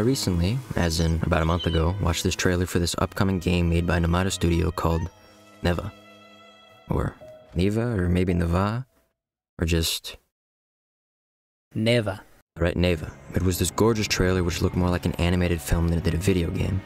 I recently, as in about a month ago, watched this trailer for this upcoming game made by Nomada Studio called Neva. Or Neva, or maybe Neva, or just. Never. Right, Neva. It was this gorgeous trailer which looked more like an animated film than it did a video game.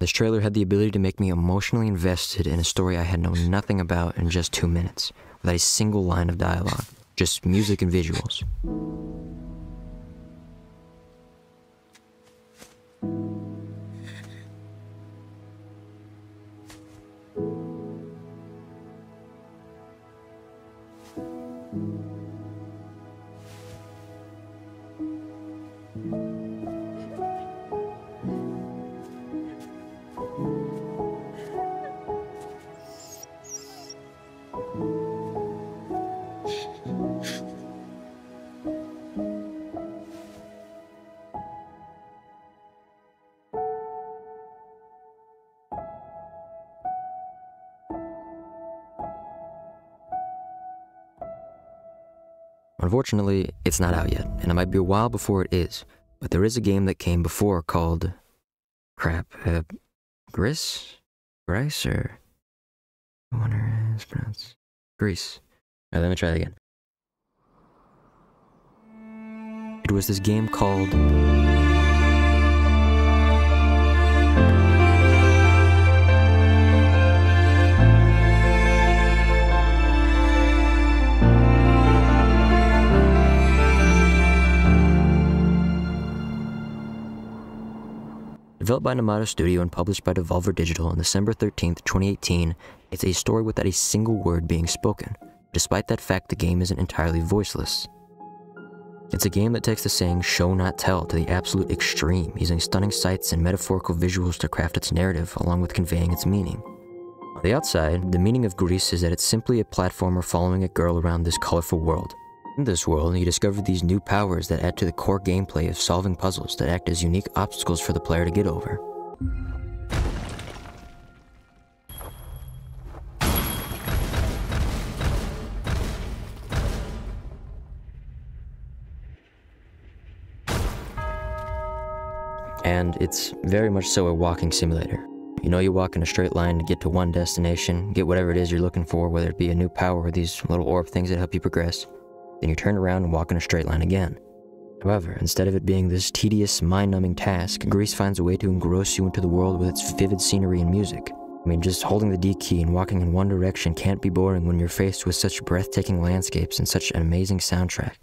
This trailer had the ability to make me emotionally invested in a story I had known nothing about in just two minutes, without a single line of dialogue, just music and visuals. Unfortunately, it's not out yet, and it might be a while before it is, but there is a game that came before called. crap, uh, Gris? Grice, or. I wonder how it's pronounced. Greece. Let me try that again. It was this game called. Developed by Nomada Studio and published by Devolver Digital on December 13th, 2018, it's a story without a single word being spoken. Despite that fact, the game isn't entirely voiceless. It's a game that takes the saying show not tell to the absolute extreme, using stunning sights and metaphorical visuals to craft its narrative along with conveying its meaning. On the outside, the meaning of Gris is that it's simply a platformer following a girl around this colorful world. In this world, you discover these new powers that add to the core gameplay of solving puzzles that act as unique obstacles for the player to get over. And it's very much so a walking simulator. You know you walk in a straight line to get to one destination, get whatever it is you're looking for, whether it be a new power or these little orb things that help you progress. Then you turn around and walk in a straight line again. However, instead of it being this tedious, mind-numbing task, Gris finds a way to engross you into the world with its vivid scenery and music. I mean, just holding the D key and walking in one direction can't be boring when you're faced with such breathtaking landscapes and such an amazing soundtrack.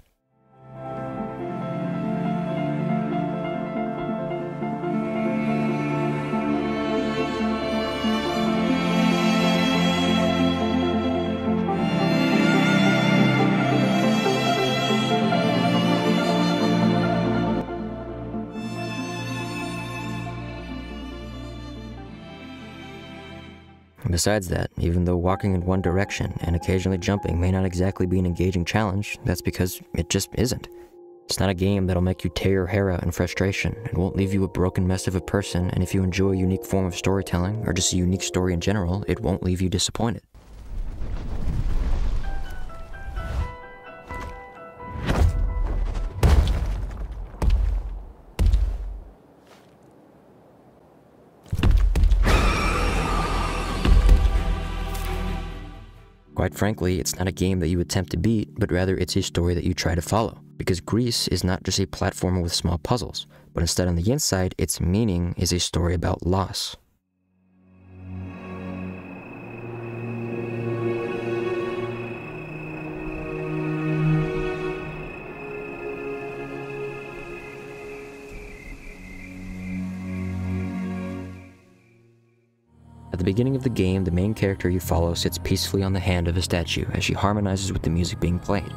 Besides that, even though walking in one direction and occasionally jumping may not exactly be an engaging challenge, that's because it just isn't. It's not a game that'll make you tear your hair out in frustration. It won't leave you a broken mess of a person, and if you enjoy a unique form of storytelling, or just a unique story in general, it won't leave you disappointed. Frankly, it's not a game that you attempt to beat, but rather it's a story that you try to follow. Because Gris is not just a platformer with small puzzles, but instead on the inside, its meaning is a story about loss. Beginning of the game, the main character you follow sits peacefully on the hand of a statue as she harmonizes with the music being played.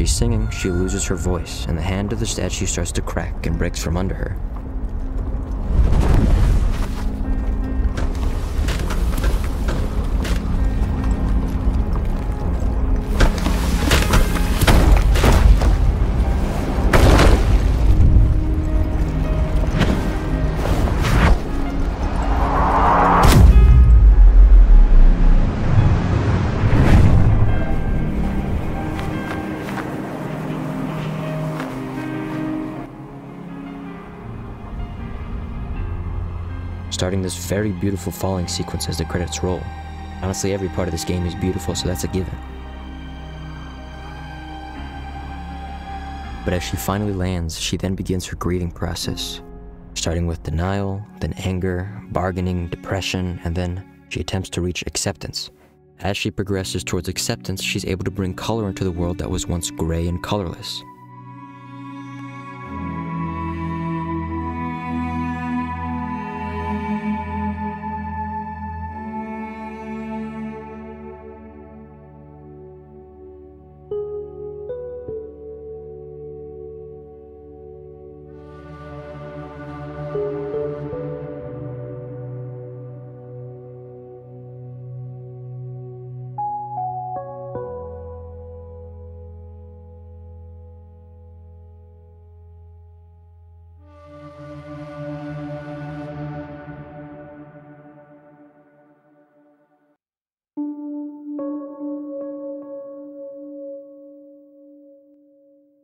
She's singing, she loses her voice, and the hand of the statue starts to crack and breaks from under her. Starting this very beautiful falling sequence as the credits roll. Honestly, every part of this game is beautiful, so that's a given. But as she finally lands, she then begins her grieving process, starting with denial, then anger, bargaining, depression, and then she attempts to reach acceptance. As she progresses towards acceptance, she's able to bring color into the world that was once gray and colorless.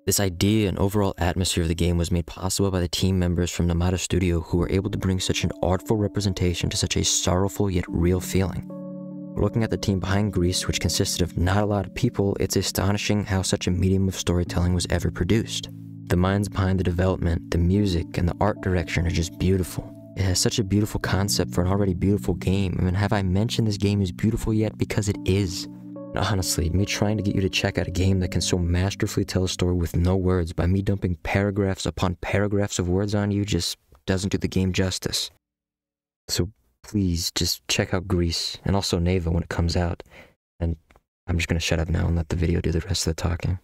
This idea and overall atmosphere of the game was made possible by the team members from Nomada Studio who were able to bring such an artful representation to such a sorrowful yet real feeling. Looking at the team behind Gris, which consisted of not a lot of people, it's astonishing how such a medium of storytelling was ever produced. The minds behind the development, the music, and the art direction are just beautiful. It has such a beautiful concept for an already beautiful game. I mean, have I mentioned this game is beautiful yet? Because it is. Honestly, me trying to get you to check out a game that can so masterfully tell a story with no words by me dumping paragraphs upon paragraphs of words on you just doesn't do the game justice. So please just check out Gris and also Neva when it comes out. And I'm just gonna shut up now and let the video do the rest of the talking.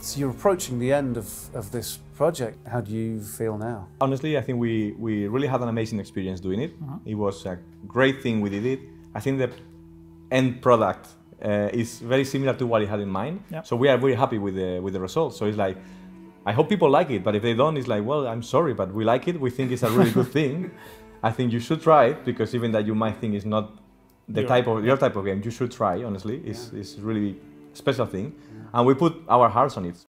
So you're approaching the end of, of this project. How do you feel now? Honestly, I think we, we really had an amazing experience doing it. Uh-huh. It was a great thing we did it. I think the end product uh, is very similar to what I had in mind. Yep. So we are very happy with the with the results. So it's like, I hope people like it. But if they don't, it's like, well, I'm sorry, but we like it. We think it's a really good thing. I think you should try it because even that you might think is not the Your- type of your type of game, you should try. Honestly, it's it's really special thing, and we put our hearts on it.